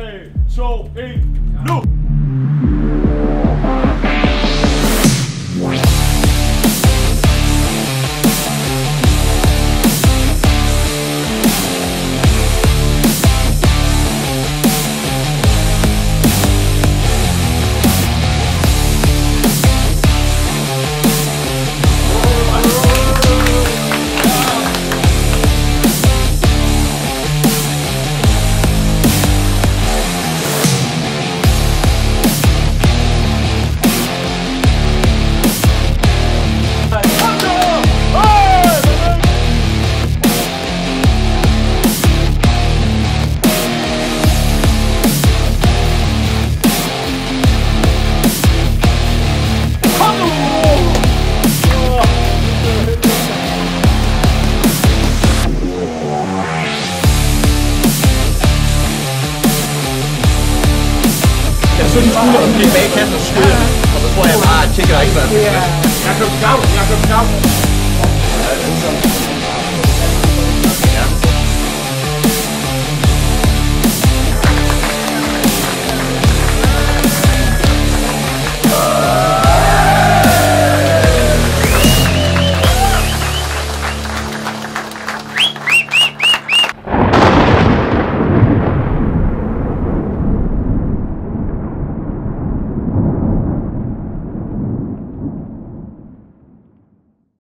Hey, so, hey, no. 17 skulder, og bliver bag kassen og skyder. Og så tror jeg bare, at ikke været.